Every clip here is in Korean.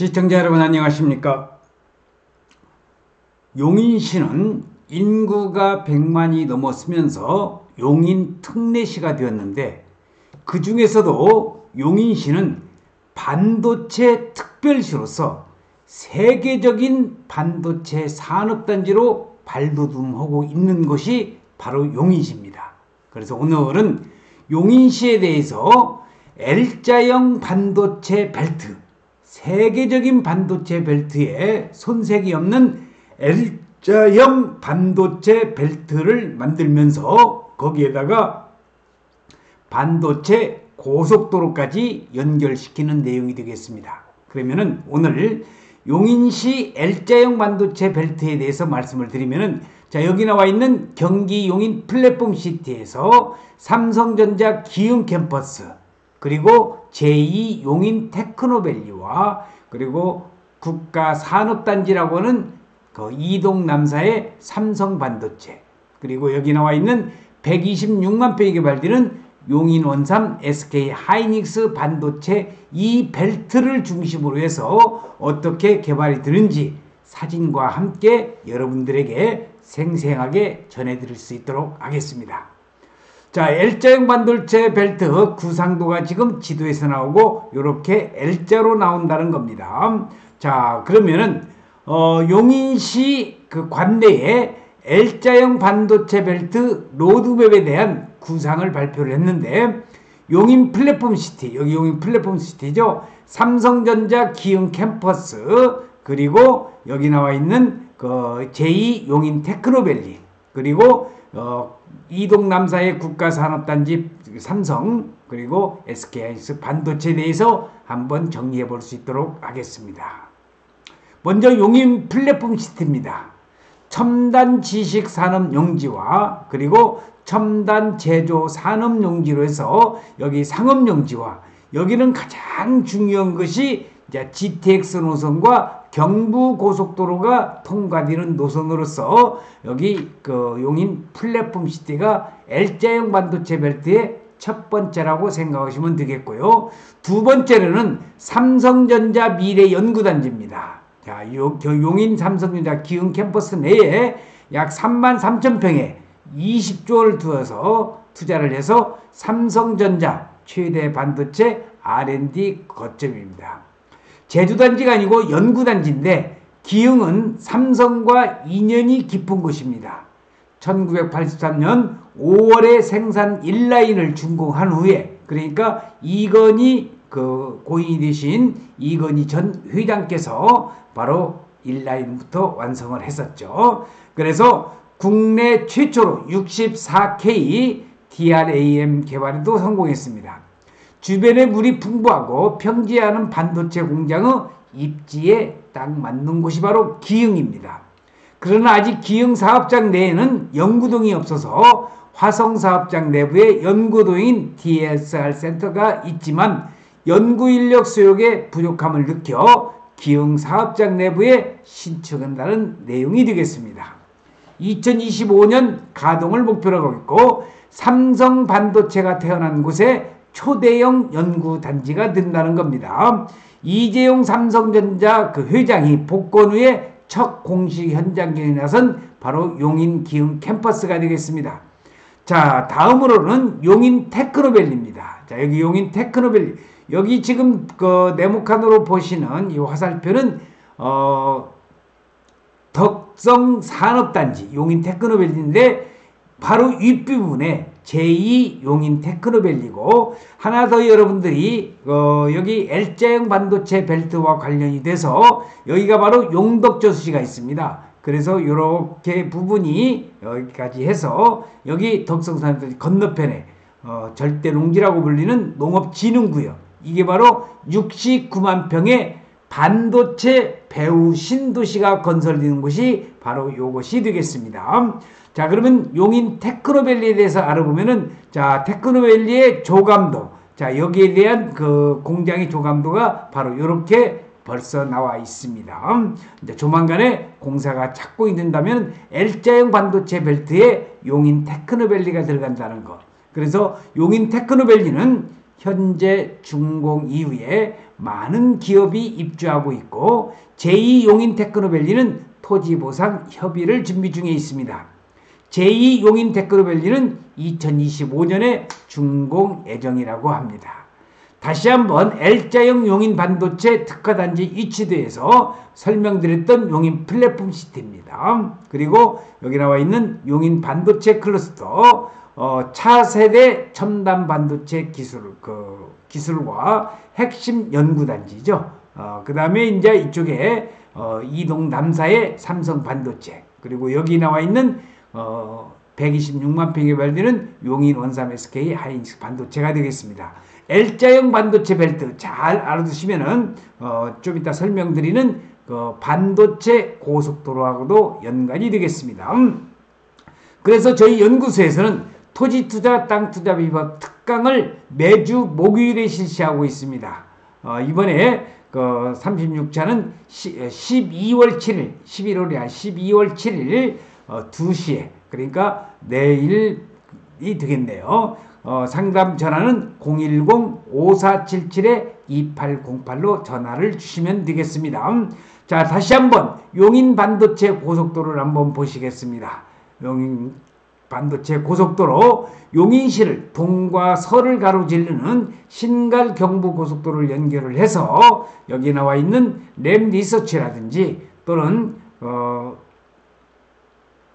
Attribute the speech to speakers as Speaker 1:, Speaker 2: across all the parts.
Speaker 1: 시청자 여러분 안녕하십니까? 용인시는 인구가 100만이 넘었으면서 용인 특례시가 되었는데 그 중에서도 용인시는 반도체 특별시로서 세계적인 반도체 산업단지로 발돋움하고 있는 것이 바로 용인시입니다. 그래서 오늘은 용인시에 대해서 L자형 반도체 벨트, 세계적인 반도체 벨트에 손색이 없는 L자형 반도체 벨트를 만들면서 거기에다가 반도체 고속도로까지 연결시키는 내용이 되겠습니다. 그러면은 오늘 용인시 L자형 반도체 벨트에 대해서 말씀을 드리면은 자 여기 나와 있는 경기 용인 플랫폼 시티에서 삼성전자 기흥 캠퍼스 그리고 제2 용인 테크노밸리와 그리고 국가 산업단지라고 하는 그 이동 남사의 삼성 반도체 그리고 여기 나와 있는 126만 평이 개발되는 용인 원삼 SK 하이닉스 반도체 이 벨트를 중심으로 해서 어떻게 개발이 되는지 사진과 함께 여러분들에게 생생하게 전해드릴 수 있도록 하겠습니다. 자, L자형 반도체 벨트 구상도가 지금 지도에서 나오고 이렇게 L자로 나온다는 겁니다. 자, 그러면은 어, 용인시 그 관내에 L자형 반도체 벨트 로드맵에 대한 구상을 발표를 했는데 용인 플랫폼 시티 여기 용인 플랫폼 시티죠. 삼성전자 기흥 캠퍼스 그리고 여기 나와 있는 그 제2 용인 테크노밸리 그리고 어, 이동 남사의 국가 산업단지 삼성 그리고 SK하이닉스 반도체에 대해서 한번 정리해 볼 수 있도록 하겠습니다. 먼저 용인 플랫폼 시티입니다. 첨단 지식 산업 용지와 그리고 첨단 제조 산업 용지로 해서 여기 상업 용지와 여기는 가장 중요한 것이 이제 GTX 노선과 경부 고속도로가 통과되는 노선으로서 여기 그 용인 플랫폼 시티가 L자형 반도체 벨트의 첫 번째라고 생각하시면 되겠고요. 두 번째로는 삼성전자 미래 연구단지입니다. 자, 요, 용인 삼성전자 기흥 캠퍼스 내에 약 3만 3천 평에 20조를 두어서 투자를 해서 삼성전자 최대 반도체 R&D 거점입니다. 제주단지가 아니고 연구단지인데 기흥은 삼성과 인연이 깊은 곳입니다. 1983년 5월에 생산 1라인을 준공한 후에 그러니까 이건희 그 고인이 되신 이건희 전 회장께서 바로 1라인부터 완성을 했었죠. 그래서 국내 최초로 64K DRAM 개발에도 성공했습니다. 주변에 물이 풍부하고 평지하는 반도체 공장의 입지에 딱 맞는 곳이 바로 기흥입니다. 그러나 아직 기흥 사업장 내에는 연구동이 없어서 화성 사업장 내부에 연구동인 DSR 센터가 있지만 연구 인력 수요에 부족함을 느껴 기흥 사업장 내부에 신청한다는 내용이 되겠습니다. 2025년 가동을 목표로 하고 있고 삼성 반도체가 태어난 곳에 초대형 연구단지가 된다는 겁니다. 이재용 삼성전자 그 회장이 복권 후에 첫 공식 현장에 나선 바로 용인 기흥 캠퍼스가 되겠습니다. 자, 다음으로는 용인 테크노밸리입니다. 자, 여기 용인 테크노밸리. 여기 지금 그 네모칸으로 보시는 이 화살표는 어 덕성 산업단지 용인 테크노밸리인데 바로 윗부분에 제2 용인 테크노밸리고 하나 더 여러분들이 어 여기 L자형 반도체 벨트와 관련이 돼서 여기가 바로 용덕저수지가 있습니다. 그래서 이렇게 부분이 여기까지 해서 여기 덕성산단지 건너편에 어 절대 농지라고 불리는 농업진흥구역 이게 바로 69만 평의 반도체 배후 신도시가 건설되는 곳이 바로 이것이 되겠습니다. 자, 그러면 용인 테크노밸리에 대해서 알아보면은 자, 테크노밸리의 조감도. 자, 여기에 대한 그 공장의 조감도가 바로 이렇게 벌써 나와 있습니다. 이제 조만간에 공사가 착공이 된다면 L자형 반도체 벨트에 용인 테크노밸리가 들어간다는 것. 그래서 용인 테크노밸리는 현재 준공 이후에 많은 기업이 입주하고 있고 제2 용인 테크노밸리는 토지 보상 협의를 준비 중에 있습니다. 제2용인 테크노밸리는 2025년에 준공 예정이라고 합니다. 다시 한번 L자형 용인 반도체 특화단지 위치도에서 설명드렸던 용인 플랫폼 시티입니다. 그리고 여기 나와 있는 용인 반도체 클러스터 어, 차세대 첨단 반도체 기술 그 기술과 핵심 연구단지죠. 어, 그 다음에 이제 이쪽에 어, 이동 남사의 삼성 반도체 그리고 여기 나와 있는 어, 126만 평에 발되는 용인 원삼 SK 하이닉스 반도체가 되겠습니다. L자형 반도체 벨트 잘 알아두시면은 어, 좀 이따 설명드리는 그 반도체 고속도로하고도 연관이 되겠습니다. 음. 그래서 저희 연구소에서는 토지 투자 땅 투자 비법 특강을 매주 목요일에 실시하고 있습니다. 어, 이번에 그 36차는 시, 12월 7일, 11월이 아 12월 7일 어, 2시에 그러니까 내일이 되겠네요. 어, 상담 전화는 010-5477-2808로 전화를 주시면 되겠습니다. 자, 다시 한번 용인 반도체 고속도로를 한번 보시겠습니다. 용인 반도체 고속도로 용인시를 동과 서를 가로지르는 신갈 경부 고속도로를 연결을 해서 여기 나와 있는 램 리서치라든지 또는 어,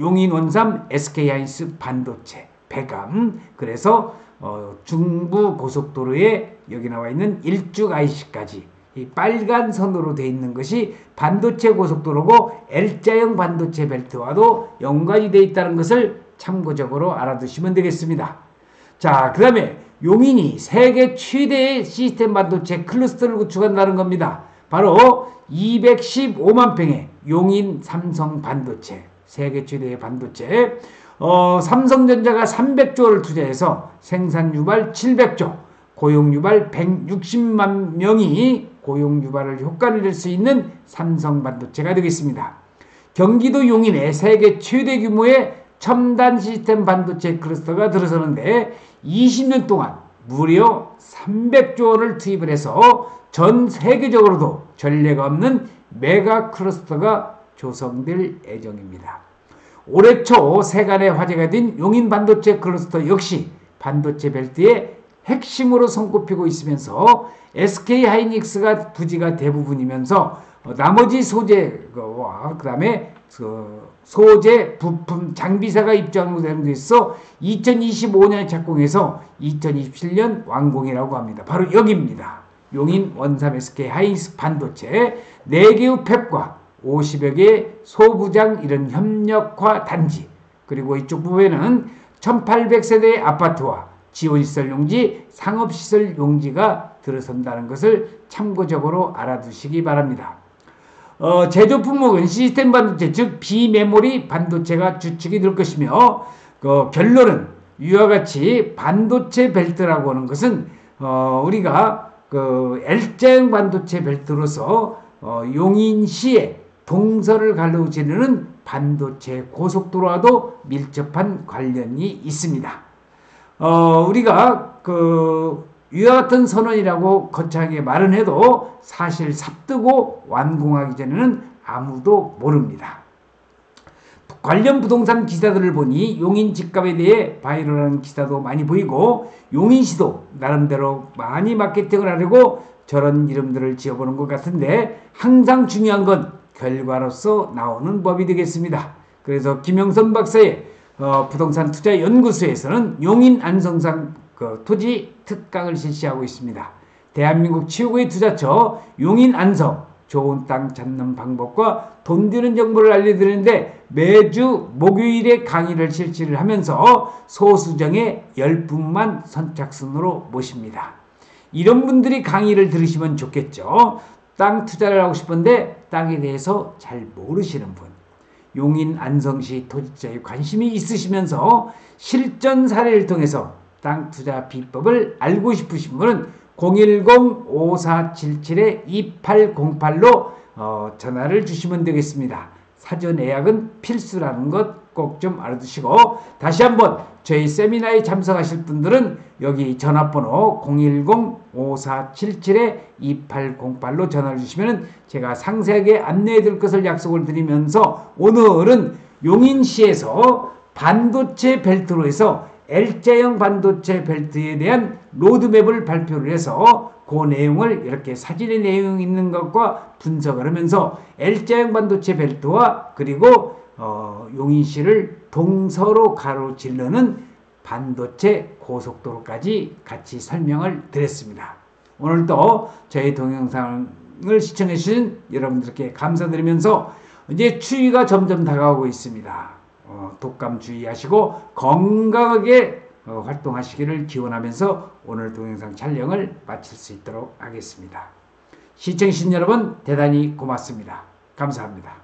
Speaker 1: 용인 원삼 SK하이스 반도체 배감 그래서 어, 중부 고속도로에 여기 나와 있는 일죽 IC까지 이 빨간 선으로 되어 있는 것이 반도체 고속도로고 L자형 반도체 벨트와도 연관이 되어 있다는 것을 참고적으로 알아두시면 되겠습니다. 자, 그 다음에 용인이 세계 최대의 시스템 반도체 클러스터를 구축한다는 겁니다. 바로 215만 평의 용인 삼성 반도체, 세계 최대의 반도체. 어, 삼성전자가 300조를 투자해서 생산 유발 700조, 고용 유발 160만 명이 고용 유발을 효과를 낼 수 있는 삼성 반도체가 되겠습니다. 경기도 용인에 세계 최대 규모의 첨단 시스템 반도체 클러스터가 들어서는데 20년 동안 무려 300조 원을 투입을 해서 전 세계적으로도 전례가 없는 메가 클러스터가 조성될 예정입니다. 올해 초 세간의 화제가 된 용인 반도체 클러스터 역시 반도체 벨트의 핵심으로 손꼽히고 있으면서 SK 하이닉스가 부지가 대부분이면서 나머지 소재와 그 다음에 그 소재, 부품, 장비사가 입주하는 것에 있어 2025년에 착공해서 2027년 완공이라고 합니다. 바로 여기입니다. 용인 원삼 SK 하이닉스 반도체 4개의 팹과 50여 개의 소부장 이런 협력화 단지 그리고 이쪽 부분에는 1800세대의 아파트와 지원시설 용지, 상업시설 용지가 들어선다는 것을 참고적으로 알아두시기 바랍니다. 어, 제조 품목은 시스템 반도체, 즉 비메모리 반도체가 주축이 될 것이며 그 결론은 이와 같이 반도체 벨트라고 하는 것은 어, 우리가 그 L자형 반도체 벨트로서 어, 용인시에 동서를 갈라지르는 반도체 고속도로와도 밀접한 관련이 있습니다. 어, 우리가 그 위와 같은 선언이라고 거창하게 말은 해도 사실 삽뜨고 완공하기 전에는 아무도 모릅니다. 관련 부동산 기사들을 보니 용인 집값에 대해 바이럴한 기사도 많이 보이고 용인시도 나름대로 많이 마케팅을 하려고 저런 이름들을 지어보는 것 같은데 항상 중요한 건 결과로서 나오는 법이 되겠습니다. 그래서 김영선 박사의 어, 부동산 투자 연구소에서는 용인 안성상 그 토지 특강을 실시하고 있습니다. 대한민국 최고의 투자처 용인 안성 좋은 땅 찾는 방법과 돈 드는 정보를 알려드리는데 매주 목요일에 강의를 실시를 하면서 소수정의 10분만 선착순으로 모십니다. 이런 분들이 강의를 들으시면 좋겠죠. 땅 투자를 하고 싶은데 땅에 대해서 잘 모르시는 분. 용인 안성시 토지자에 관심이 있으시면서 실전 사례를 통해서 땅 투자 비법을 알고 싶으신 분은 010-5477-2808로 어, 전화를 주시면 되겠습니다. 사전 예약은 필수라는 것 꼭 좀 알아두시고 다시 한번 저희 세미나에 참석하실 분들은 여기 전화번호 010-5477-2808로 전화를 주시면 제가 상세하게 안내해 드릴 것을 약속을 드리면서 오늘은 용인시에서 반도체 벨트로 해서 L자형 반도체 벨트에 대한 로드맵을 발표를 해서 그 내용을 이렇게 사진의 내용 있는 것과 분석을 하면서 L자형 반도체 벨트와 그리고 어, 용인시를 동서로 가로질르는 반도체 고속도로까지 같이 설명을 드렸습니다. 오늘도 저희 동영상을 시청해 주신 여러분들께 감사드리면서 이제 추위가 점점 다가오고 있습니다. 어, 독감 주의하시고 건강하게 어, 활동하시기를 기원하면서 오늘 동영상 촬영을 마칠 수 있도록 하겠습니다. 시청해주신 여러분 대단히 고맙습니다. 감사합니다.